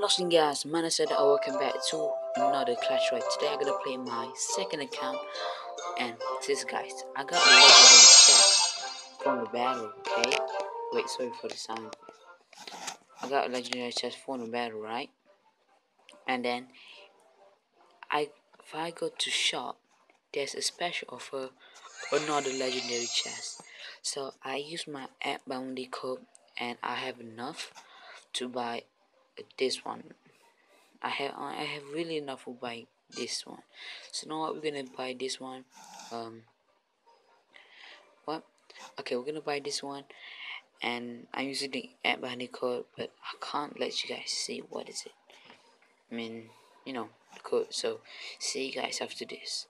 Guys, man I said oh, welcome back to another Clash Royale. Today I'm gonna play my second account and this guys, I got a legendary chest from the battle, okay? Wait, sorry for the sound. I got a legendary chest from the battle, right? And then I if I go to shop, there's a special offer another legendary chest. So I use my app bounty code and I have enough to buy this one. I have I have really enough to buy this one. So now what? We're gonna buy this one. Um what? Okay we're gonna buy this one. And I'm using the app behind code but I can't let you guys see what is it. I mean you know the code. So see you guys after this